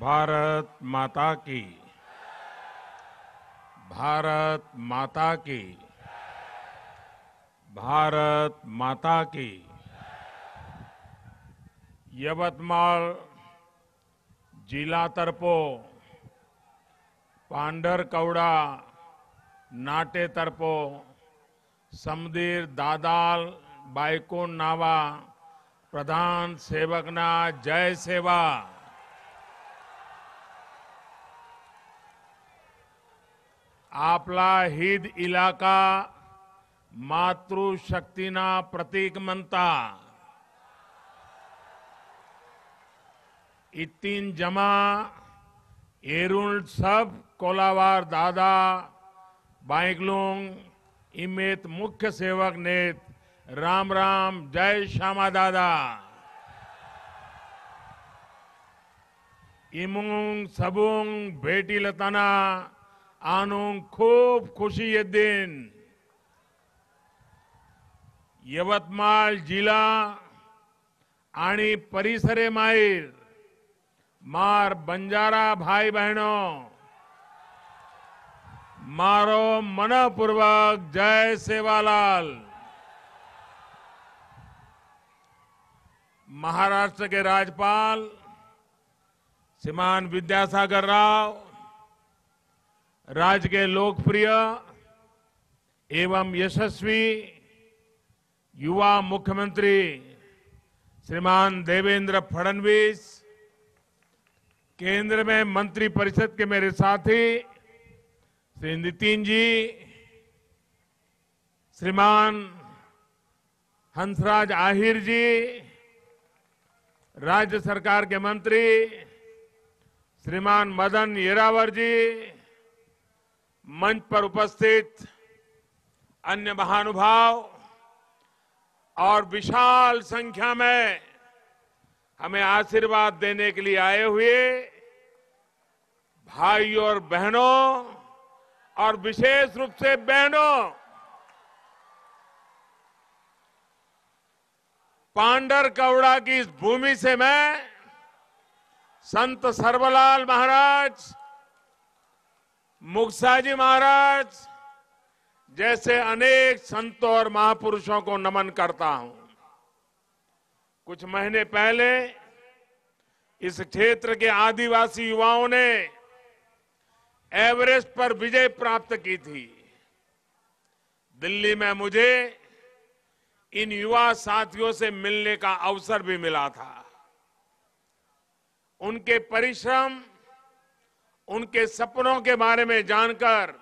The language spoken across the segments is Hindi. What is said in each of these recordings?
भारत माता की। भारत माता की। भारत माता की। यवतमाळ जिला तर्फो पांढर कवडा नाटे तर्फो समधीर दादाल बायकोन नावा प्रधान सेवकना जय सेवा आपला हिद इलाका मातृशक्तीना प्रतीक म्हणता. इतीन जमा, एरुण सब, कोलावार दादा बाइकलुंग इमेत मुख्य सेवक नेत, राम राम, जय श्यामा दादा. इमुंग, सबुंग, भेटी लताना आणून खूप खुशी येतील यवतमाळ जिल्हा आणि परिसरे माहीर, मार बंजारा भाई बहनों मारो मनपूर्वक जय सेवालाल। महाराष्ट्र के राज्यपाल श्रीमान विद्यासागर राव राज्य के लोकप्रिय एवं यशस्वी युवा मुख्यमंत्री श्रीमान देवेंद्र फडणवीस, केंद्र में मंत्री परिषद के मेरे साथी श्री नितिन जी, श्रीमान हंसराज आहिर जी, राज्य सरकार के मंत्री श्रीमान मदन येरावर जी मंच पर उपस्थित अन्य महानुभाव और विशाल संख्या में हमें आशीर्वाद देने के लिए आए हुए भाइयों और बहनों और विशेष रूप से बहनों, पांडर कवड़ा की इस भूमि से मैं संत सर्वलाल महाराज मुक्साजी महाराज, जैसे अनेक संतों और महापुरुषों को नमन करता हूँ। कुछ महीने पहले इस क्षेत्र के आदिवासी युवाओं ने एवरेस्ट पर विजय प्राप्त की थी। दिल्ली में मुझे इन युवा साथियों से मिलने का अवसर भी मिला था। उनके परिश्रम उनके सपनों के बारे में जानकर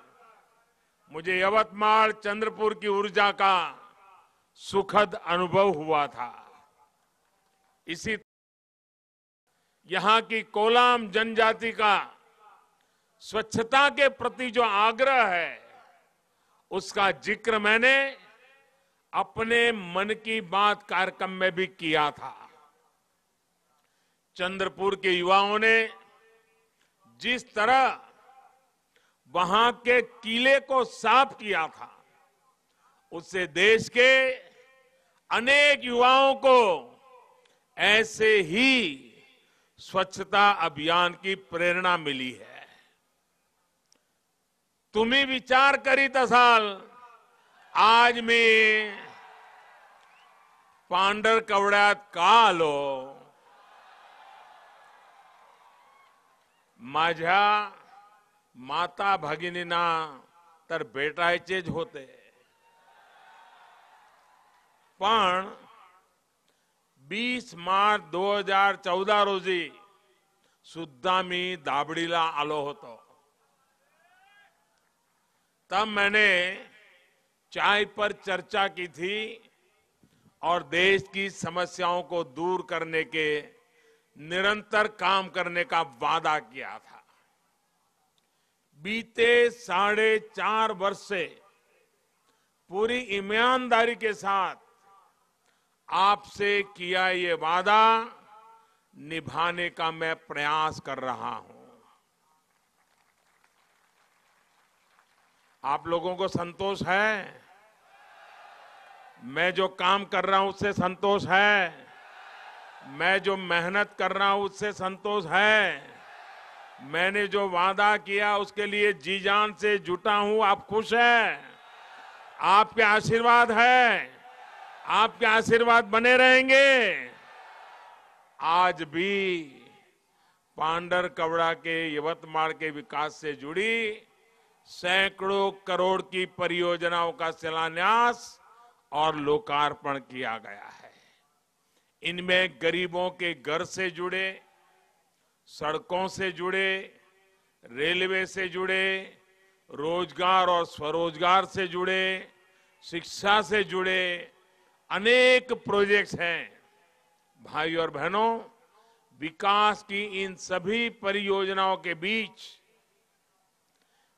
मुझे यवतमाल चंद्रपुर की ऊर्जा का सुखद अनुभव हुआ था। इसी यहाँ की कोलाम जनजाति का स्वच्छता के प्रति जो आग्रह है, उसका ज़िक्र मैंने अपने मन की बात कार्यक्रम में भी किया था। चंद्रपुर के युवाओं ने जिस तरह वहाँ के किले को साफ़ किया था, उससे देश के अनेक युवाओं को ऐसे ही स्वच्छता अभियान की प्रेरणा मिली है। तुम्ही विचार करीत असाल, आज मी पांढर कवड्यात का आलो? माझ्या माता भगिनींना तर भेटायचेच होते. पण 20 मार्च 2014 रोजी सुद्धा मी दाबडीला आलो होतो. तब मैंने चाय पर चर्चा की थी और देश की समस्याओं को दूर करने के निरंतर काम करने का वादा किया था। बीते साढ़े चार वर्ष से पूरी ईमानदारी के साथ आपसे किया ये वादा निभाने का मैं प्रयास कर रहा हूँ। आप लोगों को संतोष है? मैं जो काम कर रहा हूँ, उससे संतोष है? मैं जो मेहनत कर रहा हूँ, उससे संतोष है। मैंने जो वादा किया, उसके लिए जी जान से जुटा हूँ, आप खुश हैं। आपके आशीर्वाद है। आपके आशीर्वाद बने रहेंगे। आज भी पांडर कवड़ा के यवतमाल के विकास से जुड़ी सैकड़ों करोड़ की परियोजनाओं का शिलान्यास और लोकार्पण किया गया है। इनमें गरीबों के घर से जुड़े, सड़कों से जुड़े, रेलवे से जुड़े, रोज़गार और स्वरोजगार से जुड़े, शिक्षा से जुड़े अनेक प्रोजेक्ट्स हैं। भाई और बहनों, विकास की इन सभी परियोजनाओं के बीच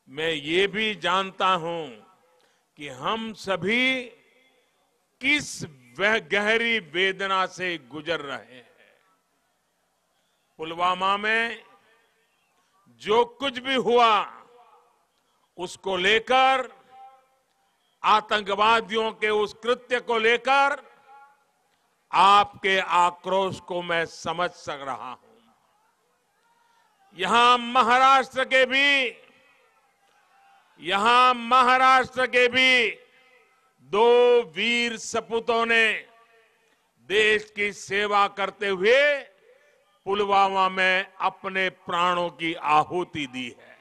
मैं ये भी जानता हूँ कि हम सभी किस वह गहरी वेदना से गुजर रहे हैं। पुलवामा में जो कुछ भी हुआ, उसको लेकर, आतंकवादियों के उस कृत्य को लेकर, आपके आक्रोश को मैं समझ सक रहा हूँ। यहाँ महाराष्ट्र के भी, यहाँ महाराष्ट्र के भी दो वीर सपूतों ने देश की सेवा करते हुए पुलवामा में अपने प्राणों की आहुति दी है।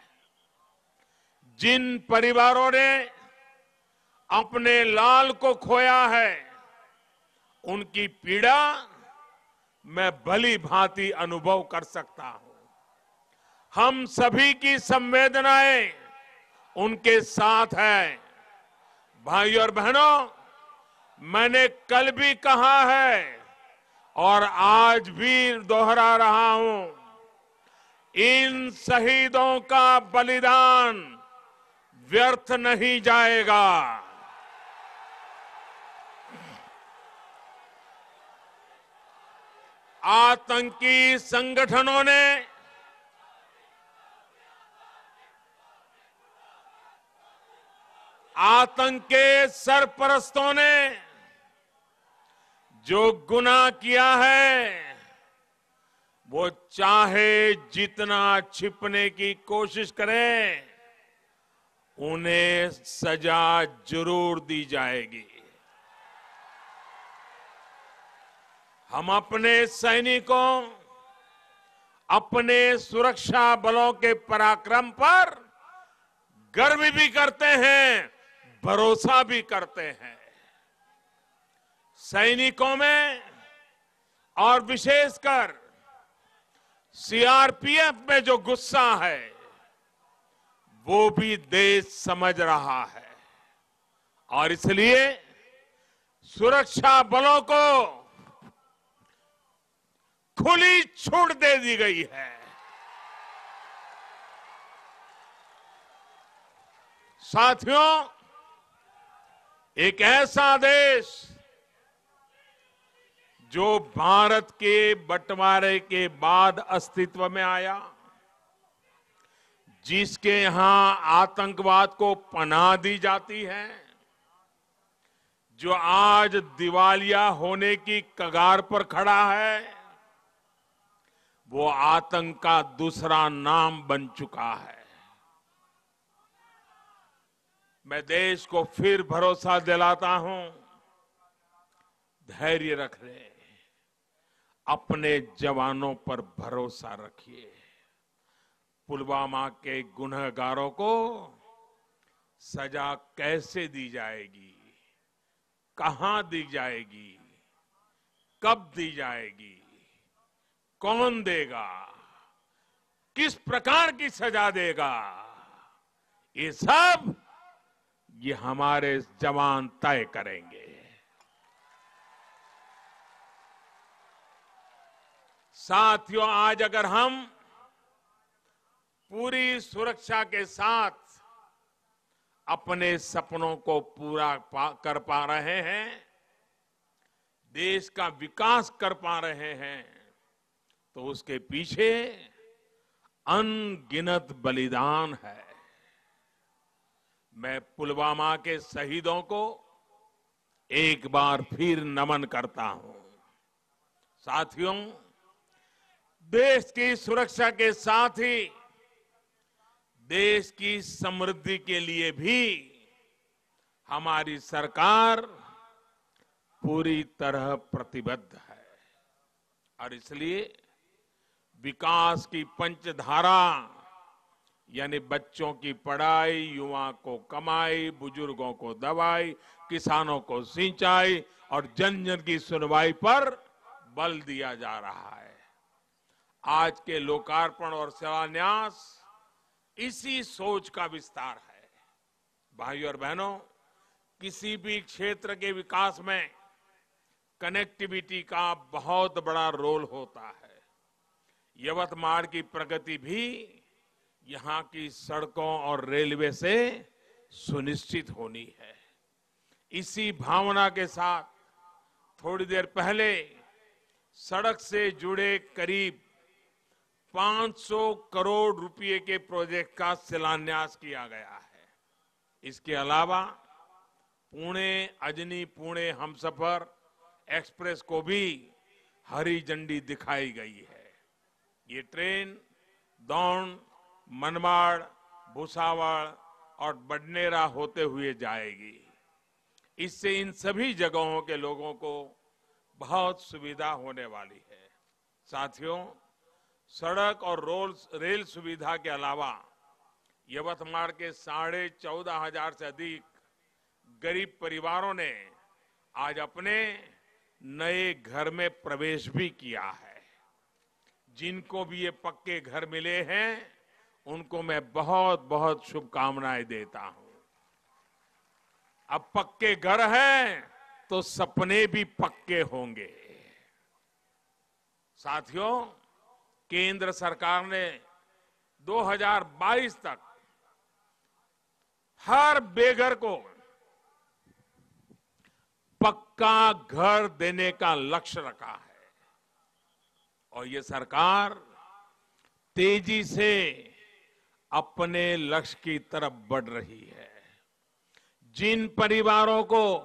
जिन परिवारों ने अपने लाल को खोया है, उनकी पीड़ा मैं भली भांति अनुभव कर सकता हूँ। हम सभी की संवेदनाएँ उनके साथ है। भाई और बहनों, मैंने कल भी कहा है और आज भी दोहरा रहा हूँ, इन शहीदों का बलिदान व्यर्थ नहीं जाएगा। आतंकी संगठनों ने आतंक के सरपरस्तों ने जो गुनाह किया है, वो चाहे जितना छिपने की कोशिश करें, उन्हें सजा ज़रूर दी जाएगी। हम अपने सैनिकों, अपने सुरक्षा बलों के पराक्रम पर गर्व भी करते हैं। भरोसा भी करते हैं। सैनिकों में और विशेषकर सीआरपीएफ में जो गुस्सा है, वो भी देश समझ रहा है। और इसलिए सुरक्षा बलों को खुली छूट दे दी गई है। साथियों एक ऐसा देश जो भारत के बंटवारे के बाद अस्तित्व में आया, जिसके यहाँ आतंकवाद को पनाह दी जाती है, जो आज दिवालिया होने की कगार पर खड़ा है, वो आतंक का दूसरा नाम बन चुका है। मैं देश को फिर भरोसा दिलाता हूँ। धैर्य रख ले। अपने जवानों पर भरोसा रखिए। पुलवामा के गुनहगारों को सजा कैसे दी जाएगी? कहाँ दी जाएगी? कब दी जाएगी? कौन देगा? किस प्रकार की सजा देगा? ये सब ये हमारे जवान तय करेंगे। साथियों, आज अगर हम पूरी सुरक्षा के साथ अपने सपनों को पूरा कर पा रहे हैं, देश का विकास कर पा रहे हैं तो उसके पीछे अनगिनत बलिदान है। मैं पुलवामा के शहीदों को एक बार फिर नमन करता हूँ। साथियों, देश की सुरक्षा के साथ ही देश की समृद्धि के लिए भी हमारी सरकार पूरी तरह प्रतिबद्ध है। और इसलिए विकास की पंचधारा यानी बच्चों की पढ़ाई युवा को कमाई, बुज़ुर्गों को दवाई, किसानों को सिंचाई और जन जन की सुनवाई पर बल दिया जा रहा है। आज के लोकार्पण और शिलान्यास इसी सोच का विस्तार है। भाइयों और बहनों, किसी भी क्षेत्र के विकास में कनेक्टिविटी का बहुत बड़ा रोल होता है। यवतमाल की प्रगति भी यहाँ की सड़कों और रेलवे से सुनिश्चित होनी है। इसी भावना के साथ थोड़ी देर पहले सड़क से जुड़े करीब 500 करोड़ रुपए के प्रोजेक्ट का शिलान्यास किया गया है। इसके अलावा पुणे, अजनी, पुणे हमसफर एक्सप्रेस को भी हरी झंडी दिखाई गई है। ये ट्रेन दौड़ मनमाड़ भूसावल और बडनेरा होते हुए जाएगी। इससे इन सभी जगहों के लोगों को बहुत सुविधा होने वाली है। साथियों, सड़क और रोल रेल सुविधा के अलावा यवतमाल के साढ़े चौदह हज़ार से अधिक गरीब परिवारों ने आज अपने नए घर में प्रवेश भी किया है। जिनको भी ये पक्के घर मिले हैं उनको मैं बहुत बहुत शुभकामनाएँ देता हूँ। अब पक्के घर हैं तो सपने भी पक्के होंगे। साथियों, केंद्र सरकार ने 2022 तक हर बेघर को पक्का घर देने का लक्ष्य रखा है। और ये सरकार तेज़ी से अपने लक्ष्य की तरफ़ बढ़ रही है। जिन परिवारों को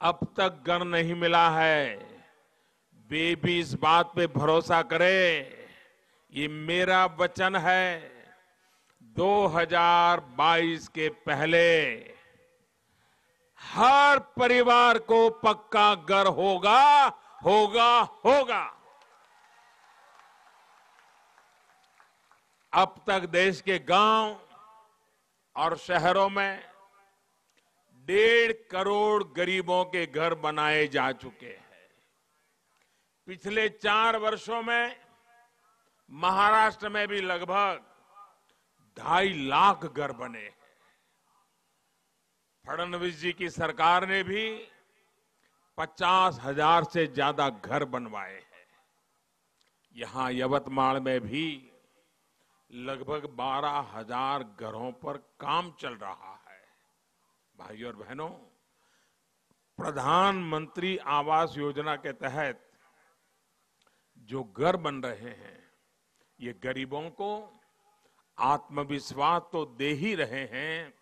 अब तक घर नहीं मिला है, वे भी इस बात पे भरोसा करें, ये मेरा वचन है। 2022 के पहले हर परिवार को पक्का घर होगा होगा होगा। अब तक देश के गाँव और शहरों में डेढ़ करोड़ गरीबों के घर बनाए जा चुके हैं। पिछले चार वर्षों में महाराष्ट्र में भी लगभग ढाई लाख घर बने हैं। फडणवीस जी की सरकार ने भी पचास हज़ार से ज़्यादा घर बनवाए हैं। यहाँ यवतमाल में भी लगभग बारह हज़ार घरों पर काम चल रहा है। भाइयों और बहनों, प्रधानमंत्री आवास योजना के तहत जो घर बन रहे हैं, ये गरीबों को आत्मविश्वास तो दे ही रहे हैं।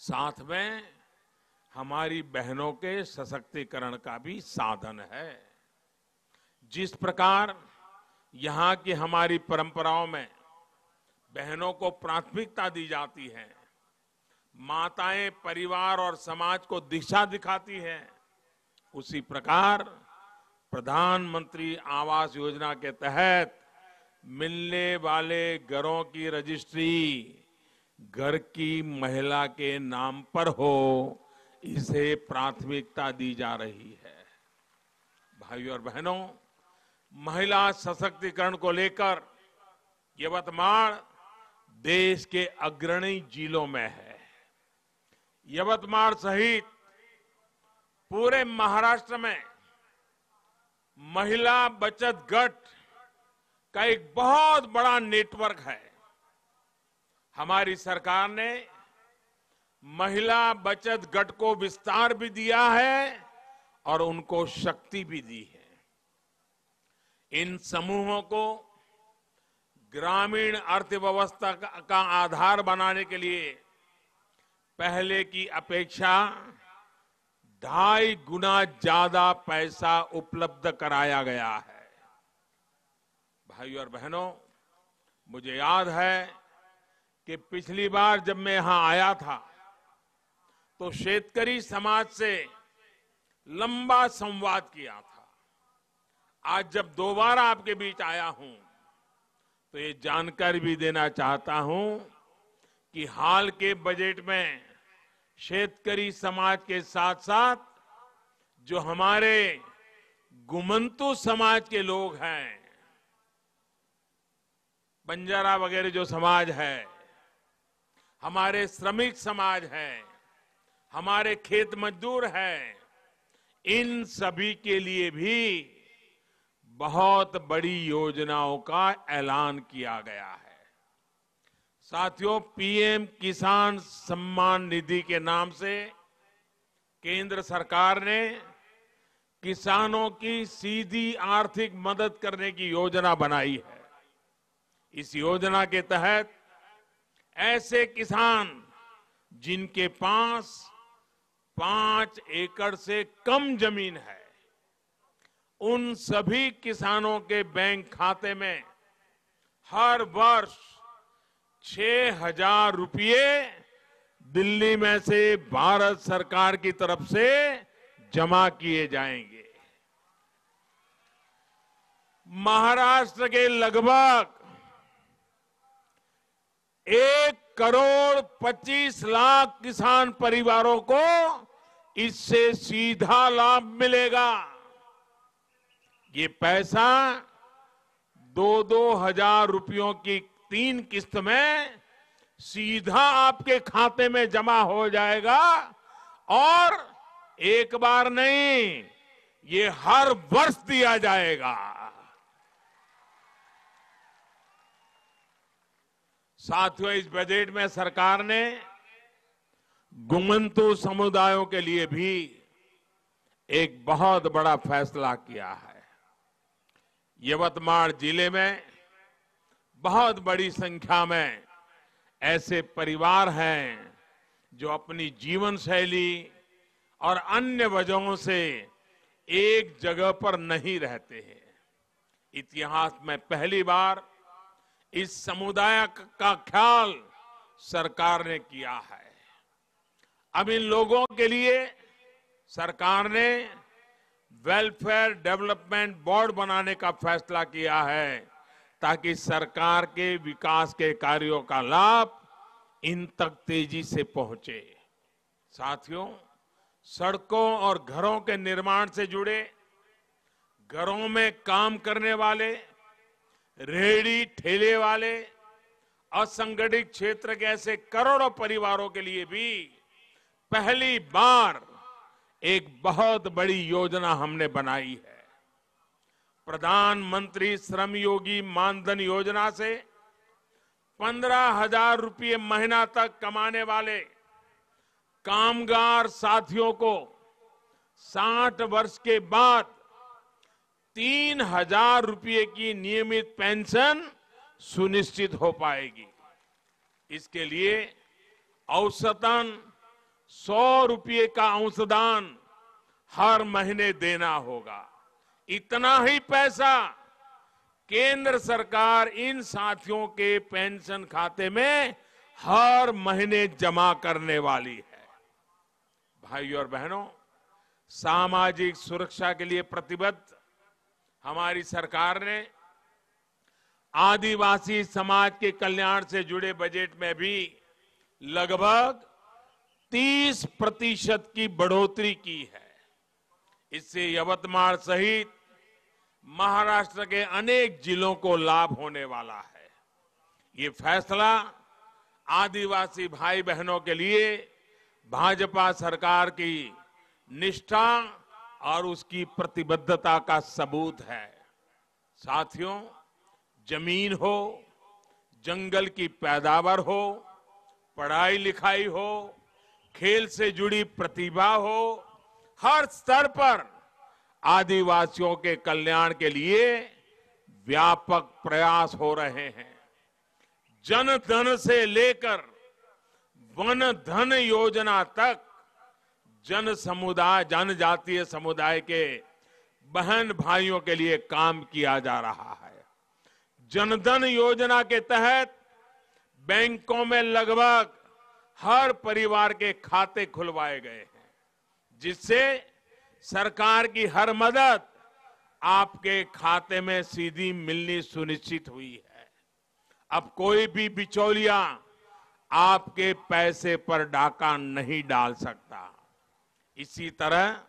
साथ में हमारी बहनों के सशक्तिकरण का भी साधन है। जिस प्रकार यहाँ की हमारी परंपराओं में बहनों को प्राथमिकता दी जाती है। माताएँ परिवार और समाज को दिशा दिखाती है। उसी प्रकार प्रधानमंत्री आवास योजना के तहत मिलने वाले घरों की रजिस्ट्री घर की महिला के नाम पर हो, इसे प्राथमिकता दी जा रही है। भाइयों और बहनों महिला सशक्तिकरण को लेकर यवतमाल देश के अग्रणी जिलों में है। यवतमाल सहित पूरे महाराष्ट्र में महिला बचत गट का एक बहुत बड़ा नेटवर्क है। हमारी सरकार ने महिला बचत गट को विस्तार भी दिया है और उनको शक्ति भी दी है। इन समूहों को ग्रामीण अर्थव्यवस्था का आधार बनाने के लिए पहले की अपेक्षा ढाई गुना ज़्यादा पैसा उपलब्ध कराया गया है। भाइयों और बहनों, मुझे याद है कि पिछली बार जब मैं यहाँ आया था तो शेतकरी समाज से लंबा संवाद किया था। आज जब दोबारा आपके बीच आया हूँ तो ये जानकारी भी देना चाहता हूँ कि हाल के बजट में शेतकरी समाज के साथ साथ जो हमारे गुमंतु समाज के लोग हैं, बंजारा वगैरह जो समाज है, हमारे श्रमिक समाज है, हमारे खेत मजदूर है, इन सभी के लिए भी बहुत बड़ी योजनाओं का ऐलान किया गया है। साथियों, पीएम किसान सम्मान निधि के नाम से केंद्र सरकार ने किसानों की सीधी आर्थिक मदद करने की योजना बनाई है। इस योजना के तहत ऐसे किसान जिनके पास पाँच एकड़ से कम ज़मीन है उन सभी किसानों के बैंक खाते में हर वर्ष छह हज़ार रुपये दिल्ली में से भारत सरकार की तरफ़ से जमा किए जाएँगे। महाराष्ट्र के लगभग एक करोड़ पच्चीस लाख किसान परिवारों को इससे सीधा लाभ मिलेगा। ये पैसा दो दो हज़ार रुपयों की तीन किस्त में सीधा आपके खाते में जमा हो जाएगा और एक बार नहीं, ये हर वर्ष दिया जाएगा। साथियों, इस बजट में सरकार ने गुमंतु समुदायों के लिए भी एक बहुत बड़ा फैसला किया है। यवतमाल ज़िले में बहुत बड़ी संख्या में ऐसे परिवार हैं जो अपनी जीवन शैली और अन्य वजहों से एक जगह पर नहीं रहते हैं। इतिहास में पहली बार इस समुदाय का ख्याल सरकार ने किया है। अब इन लोगों के लिए सरकार ने वेलफेयर डेवलपमेंट बोर्ड बनाने का फैसला किया है, ताकि सरकार के विकास के कार्यों का लाभ इन तक तेज़ी से पहुँचे। साथियों, सड़कों और घरों के निर्माण से जुड़े, घरों में काम करने वाले, रेहड़ी ठेले वाले, असंगठित क्षेत्र के ऐसे करोड़ों परिवारों के लिए भी पहली बार एक बहुत बड़ी योजना हमने बनाई है। प्रधानमंत्री श्रम योगी मानधन योजना से पंद्रह हज़ार रुपये महीना तक कमाने वाले कामगार साथियों को साठ वर्ष के बाद तीन हज़ार रुपये की नियमित पेंशन सुनिश्चित हो पाएगी। इसके लिए औसतन सौ रुपये का अंशदान हर महीने देना होगा। इतना ही पैसा केंद्र सरकार इन साथियों के पेंशन खाते में हर महीने जमा करने वाली है। भाई और बहनों, सामाजिक सुरक्षा के लिए प्रतिबद्ध हमारी सरकार ने आदिवासी समाज के कल्याण से जुड़े बजट में भी लगभग 30 प्रतिशत की बढ़ोतरी की है। इससे यवतमाल सहित महाराष्ट्र के अनेक जिलों को लाभ होने वाला है। ये फैसला आदिवासी भाई बहनों के लिए भाजपा सरकार की निष्ठा और उसकी प्रतिबद्धता का सबूत है। साथियों, ज़मीन हो, जंगल की पैदावार हो पढ़ाई लिखाई हो खेल से जुड़ी प्रतिभा हो, हर स्तर पर आदिवासियों के कल्याण के लिए व्यापक प्रयास हो रहे हैं। जन धन से लेकर वन धन योजना तक जन समुदाय, जनजातीय समुदाय के बहन भाइयों के लिए काम किया जा रहा है। जनधन योजना के तहत बैंकों में लगभग हर परिवार के खाते खुलवाए गए हैं, जिससे सरकार की हर मदद आपके खाते में सीधी मिलनी सुनिश्चित हुई है। अब कोई भी बिचौलिया आपके पैसे पर डाका नहीं डाल सकता। इसी तरह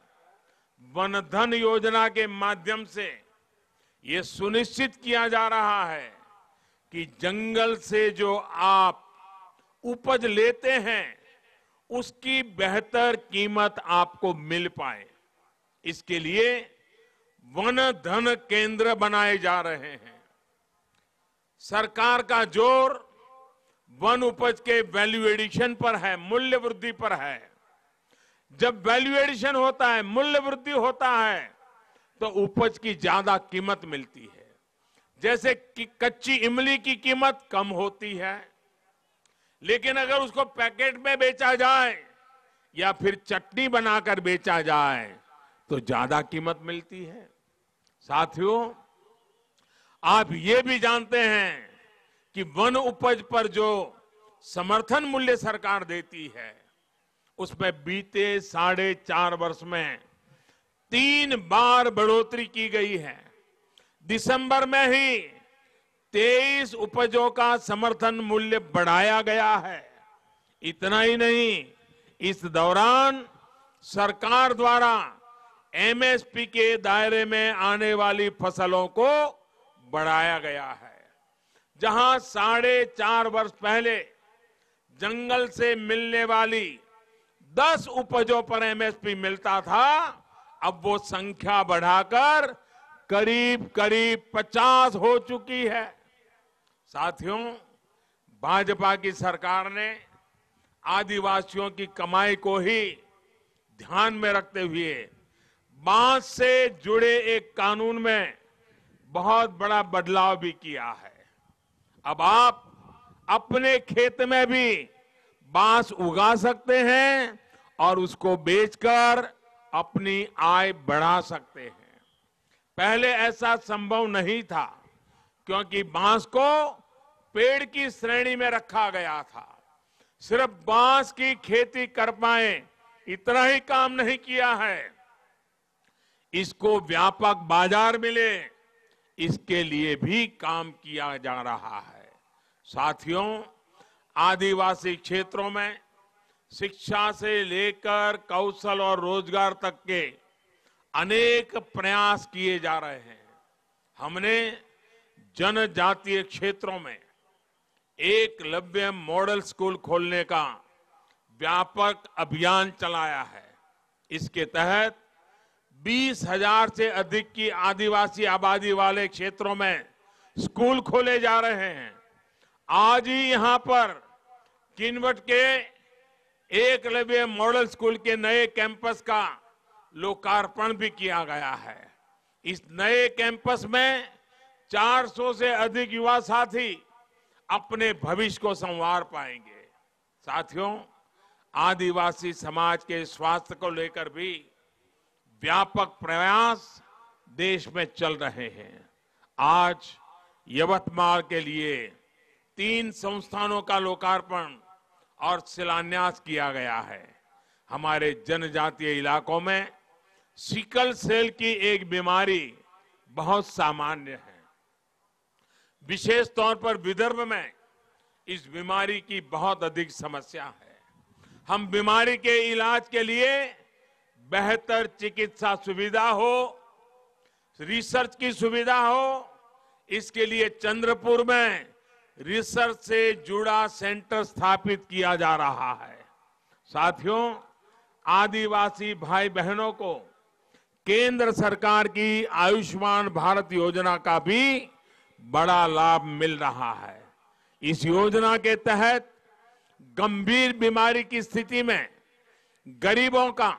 वन धन योजना के माध्यम से ये सुनिश्चित किया जा रहा है कि जंगल से जो आप उपज लेते हैं, उसकी बेहतर कीमत आपको मिल पाए। इसके लिए वन धन केंद्र बनाए जा रहे हैं। सरकार का ज़ोर वन उपज के वैल्यू एडिशन पर है, मूल्य वृद्धि पर है। जब वैल्यू एडिशन होता है, मूल्य वृद्धि होता है तो उपज की ज़्यादा कीमत मिलती है। जैसे कि कच्ची इमली की कीमत कम होती है लेकिन अगर उसको पैकेट में बेचा जाए या फिर चटनी बनाकर बेचा जाए तो ज़्यादा कीमत मिलती है। साथियों, आप ये भी जानते हैं कि वन उपज पर जो समर्थन मूल्य सरकार देती है, उसमें बीते साढ़े चार वर्ष में तीन बार बढ़ोतरी की गई है। दिसंबर में ही तेईस उपजों का समर्थन मूल्य बढ़ाया गया है। इतना ही नहीं, इस दौरान सरकार द्वारा एमएसपी के दायरे में आने वाली फ़सलों को बढ़ाया गया है। जहाँ साढ़े चार वर्ष पहले जंगल से मिलने वाली दस उपजों पर एमएसपी मिलता था, अब वो संख्या बढ़ाकर करीब करीब पचास हो चुकी है। साथियों, भाजपा की सरकार ने आदिवासियों की कमाई को ही ध्यान में रखते हुए बाँस से जुड़े एक कानून में बहुत बड़ा बदलाव भी किया है। अब आप अपने खेत में भी बाँस उगा सकते हैं और उसको बेचकर अपनी आय बढ़ा सकते हैं। पहले ऐसा संभव नहीं था, क्योंकि बाँस को पेड़ की श्रेणी में रखा गया था। सिर्फ़ बाँस की खेती कर पाए, इतना ही काम नहीं किया है। इसको व्यापक बाज़ार मिले, इसके लिए भी काम किया जा रहा है। साथियों, आदिवासी क्षेत्रों में शिक्षा से लेकर कौशल और रोज़गार तक के अनेक प्रयास किए जा रहे हैं। हमने जनजातीय क्षेत्रों में एक लव्य मॉडल स्कूल खोलने का व्यापक अभियान चलाया है। इसके तहत बीस हज़ार से अधिक की आदिवासी आबादी वाले क्षेत्रों में स्कूल खोले जा रहे हैं। आज ही यहाँ पर किनवट के एकलव्य मॉडल स्कूल के नए कैंपस का लोकार्पण भी किया गया है। इस नए कैंपस में 400 से अधिक युवा साथी अपने भविष्य को संवार पाएँगे। साथियों, आदिवासी समाज के स्वास्थ्य को लेकर भी व्यापक प्रयास देश में चल रहे हैं। आज यवतमाल के लिए तीन संस्थानों का लोकार्पण और शिलान्यास किया गया है। हमारे जनजातीय इलाकों में सिकल सेल की एक बीमारी बहुत सामान्य है। विशेष तौर पर विदर्भ में इस बीमारी की बहुत अधिक समस्या है। हम बीमारी के इलाज के लिए बेहतर चिकित्सा सुविधा हो, रिसर्च की सुविधा हो, इसके लिए चंद्रपुर में रिसर्च से जुड़ा सेंटर स्थापित किया जा रहा है। साथियों, आदिवासी भाई बहनों को केंद्र सरकार की आयुष्मान भारत योजना का भी बड़ा लाभ मिल रहा है। इस योजना के तहत गंभीर बीमारी की स्थिति में गरीबों का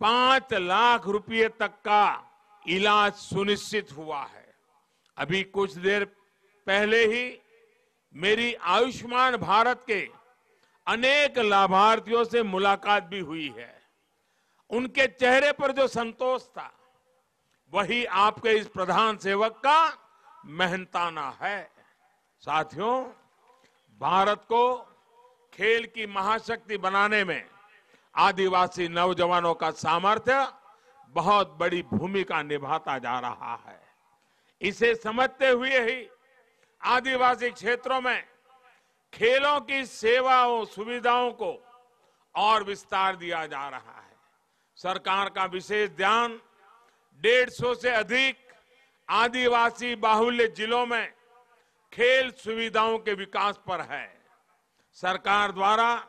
पाँच लाख रुपए तक का इलाज सुनिश्चित हुआ है। अभी कुछ देर पहले ही मेरी आयुष्मान भारत के अनेक लाभार्थियों से मुलाकात भी हुई है। उनके चेहरे पर जो संतोष था, वही आपके इस प्रधान सेवक का मेहनताना है। साथियों, भारत को खेल की महाशक्ति बनाने में आदिवासी नौजवानों का सामर्थ्य बहुत बड़ी भूमिका निभाता जा रहा है। इसे समझते हुए ही आदिवासी क्षेत्रों में खेलों की सेवाओं, सुविधाओं को और विस्तार दिया जा रहा है। सरकार का विशेष ध्यान डेढ़ सौ से अधिक आदिवासी बाहुल्य जिलों में खेल सुविधाओं के विकास पर है। सरकार द्वारा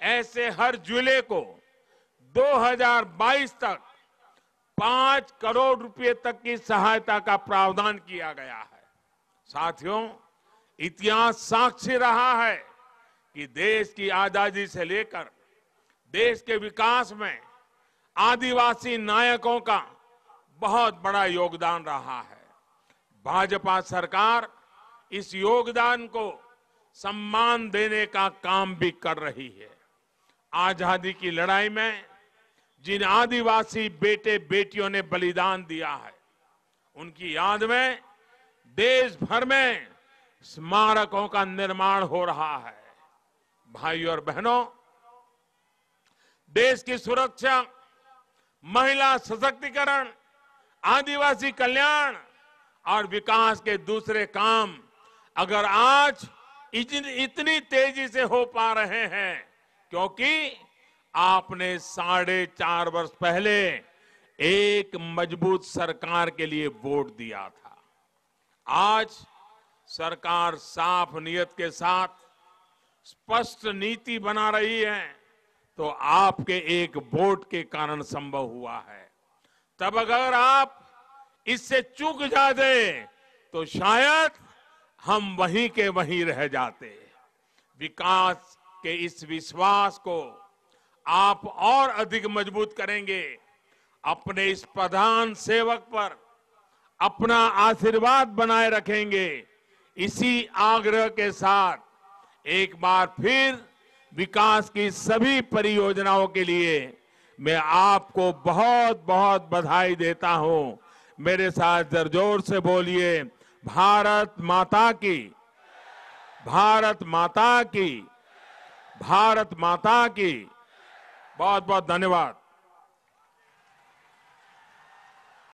ऐसे हर ज़िले को 2022 तक पाँच करोड़ रुपए तक की सहायता का प्रावधान किया गया है। साथियों, इतिहास साक्षी रहा है कि देश की आज़ादी से लेकर देश के विकास में आदिवासी नायकों का बहुत बड़ा योगदान रहा है। भाजपा सरकार इस योगदान को सम्मान देने का काम भी कर रही है। आज़ादी की लड़ाई में जिन आदिवासी बेटे बेटियों ने बलिदान दिया है, उनकी याद में देश भर में स्मारकों का निर्माण हो रहा है। भाइयों और बहनों, देश की सुरक्षा, महिला सशक्तिकरण आदिवासी कल्याण और विकास के दूसरे काम अगर आज इतनी तेज़ी से हो पा रहे हैं, क्योंकि आपने साढ़े चार वर्ष पहले एक मज़बूत सरकार के लिए वोट दिया था। आज सरकार साफ़ नियत के साथ स्पष्ट नीति बना रही है तो आपके एक वोट के कारण संभव हुआ है। तब अगर आप इससे चूक जाते तो शायद हम वहीं के वहीं रह जाते। विकास के इस विश्वास को आप और अधिक मज़बूत करेंगे। अपने इस प्रधान सेवक पर अपना आशीर्वाद बनाए रखेंगे। इसी आग्रह के साथ एक बार फिर विकास की सभी परियोजनाओं के लिए मैं आपको बहुत बहुत बधाई देता हूँ। मेरे साथ जरजोर से बोलिए, भारत माता की, भारत माता की, भारत माता की। बहुत बहुत धन्यवाद।